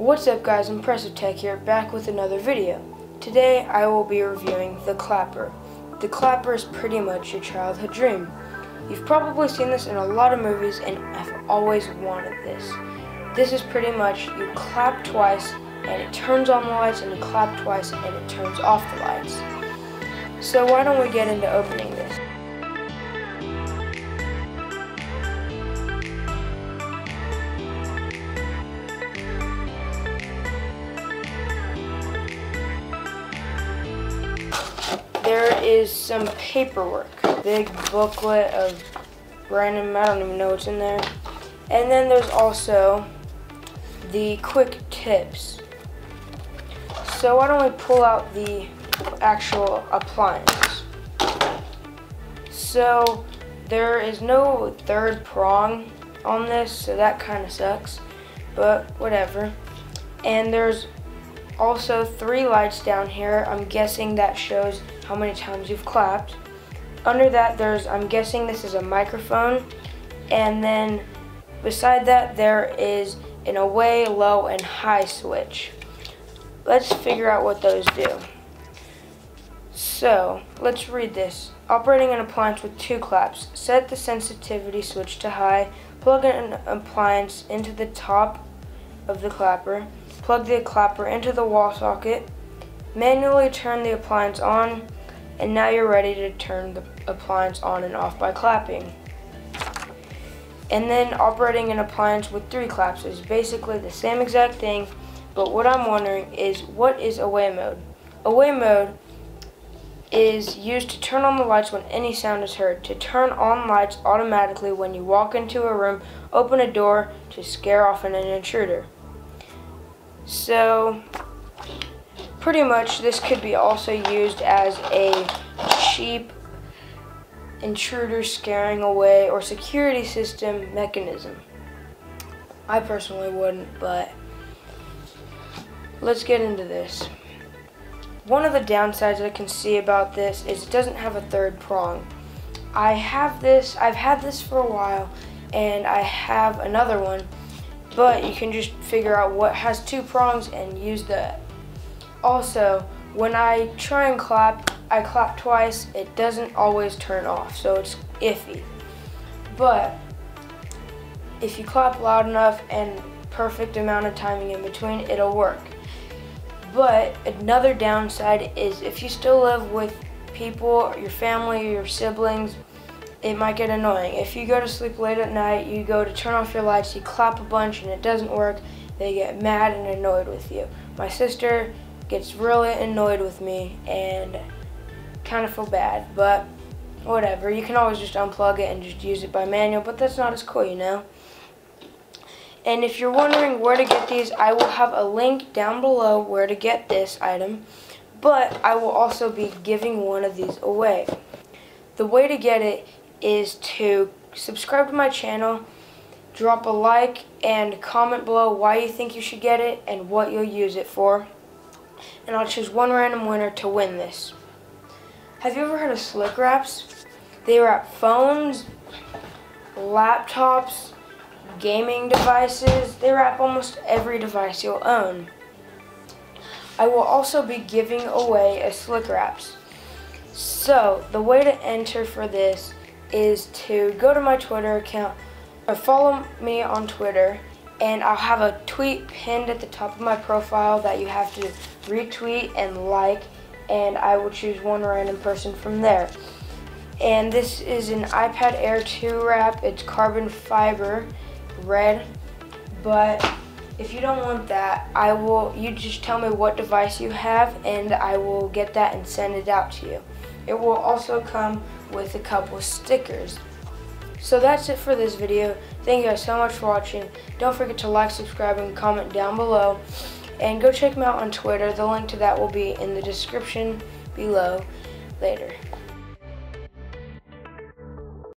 What's up guys, Impressive Tech here, back with another video. Today I will be reviewing the Clapper. The Clapper is pretty much your childhood dream. You've probably seen this in a lot of movies and I've always wanted this. This is pretty much you clap twice and it turns on the lights and you clap twice and it turns off the lights. So why don't we get into opening this. There is some paperwork, big booklet of random, I don't even know what's in there. And then there's also the quick tips. So why don't we pull out the actual appliance. So there is no third prong on this, so that kind of sucks, but whatever. And there's also three lights down here. I'm guessing that shows how many times you've clapped. Under that, there's, I'm guessing this is a microphone. And then beside that, there is an away, low, and high switch. Let's figure out what those do. So, let's read this. Operating an appliance with two claps. Set the sensitivity switch to high. Plug an appliance into the top of the clapper. Plug the clapper into the wall socket. Manually turn the appliance on. And now you're ready to turn the appliance on and off by clapping. And then operating an appliance with three claps is basically the same exact thing, but what I'm wondering is what is away mode? Away mode is used to turn on the lights when any sound is heard, to turn on lights automatically when you walk into a room, open a door, to scare off an intruder. So, pretty much this could be also used as a cheap intruder scaring away or security system mechanism. I personally wouldn't, but let's get into this. One of the downsides I can see about this is it doesn't have a third prong. I have this, I've had this for a while, and I have another one, but you can just figure out what has two prongs and use that. Also, when I try and clap, I clap twice, it doesn't always turn off, so it's iffy. But if you clap loud enough and perfect amount of timing in between, it'll work. But another downside is if you still live with people, your family, your siblings, it might get annoying. If you go to sleep late at night, you go to turn off your lights, you clap a bunch and it doesn't work, they get mad and annoyed with you. My sister gets really annoyed with me and kind of feel bad, but whatever. You can always just unplug it and just use it by manual, but that's not as cool, you know? And if you're wondering where to get these, I will have a link down below where to get this item. But I will also be giving one of these away. The way to get it is to subscribe to my channel, drop a like, and comment below why you think you should get it and what you'll use it for. And I'll choose one random winner to win this. Have you ever heard of SlickWraps? They wrap phones, laptops, gaming devices. They wrap almost every device you'll own. I will also be giving away a SlickWraps. So, the way to enter for this is to go to my Twitter account or follow me on Twitter and I'll have a tweet pinned at the top of my profile that you have to retweet and like and I will choose one random person from there. And this is an iPad Air 2 wrap. It's carbon fiber red, but if you don't want that, I will, you just tell me what device you have and I will get that and send it out to you. It will also come with a couple stickers. So that's it for this video. Thank you guys so much for watching. Don't forget to like, subscribe, and comment down below. And go check them out on Twitter. The link to that will be in the description below later.